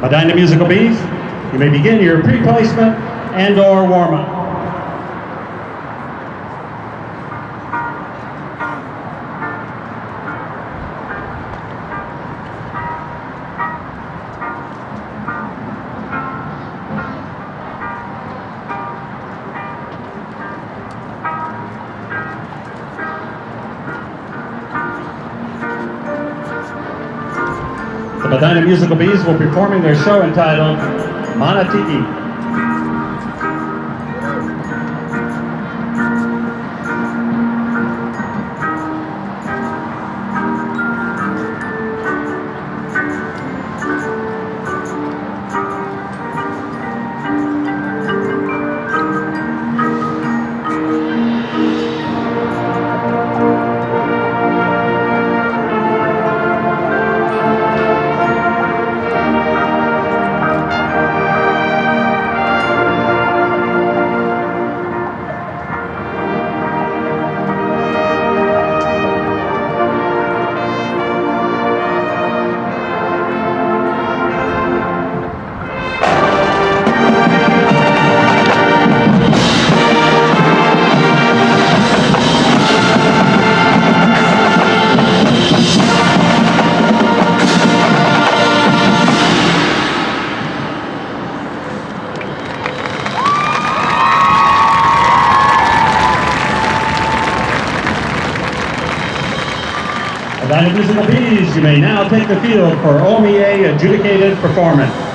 Medina Musical Bees, you may begin your pre-placement and or warm-up. Medina Musical Bees will be performing their show entitled Mana Tiki. Medina Musical Bees, you may now take the field for OMEA adjudicated performance.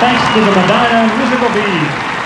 Thanks to the Medina Musical Bees.